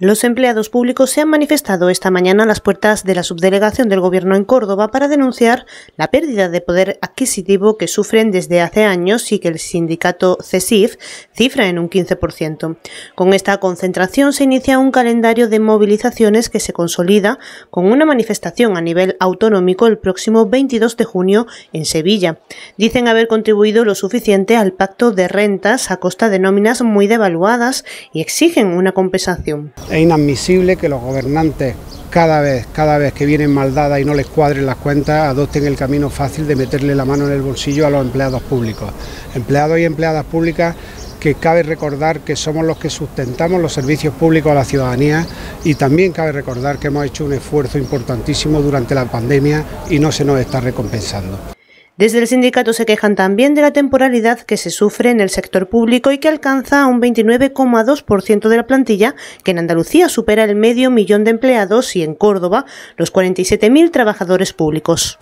Los empleados públicos se han manifestado esta mañana a las puertas de la subdelegación del Gobierno en Córdoba para denunciar la pérdida de poder adquisitivo que sufren desde hace años y que el sindicato CESIF cifra en un 15%. Con esta concentración se inicia un calendario de movilizaciones que se consolida con una manifestación a nivel autonómico el próximo 22 de junio en Sevilla. Dicen haber contribuido lo suficiente al pacto de rentas a costa de nóminas muy devaluadas y exigen una compensación. Es inadmisible que los gobernantes cada vez, cada vez que vienen mal dadas y no les cuadren las cuentas, adopten el camino fácil de meterle la mano en el bolsillo a los empleados públicos. Empleados y empleadas públicas que cabe recordar que somos los que sustentamos los servicios públicos a la ciudadanía y también cabe recordar que hemos hecho un esfuerzo importantísimo durante la pandemia y no se nos está recompensando. Desde el sindicato se quejan también de la temporalidad que se sufre en el sector público y que alcanza un 29,2% de la plantilla, que en Andalucía supera el medio millón de empleados y en Córdoba los 47.000 trabajadores públicos.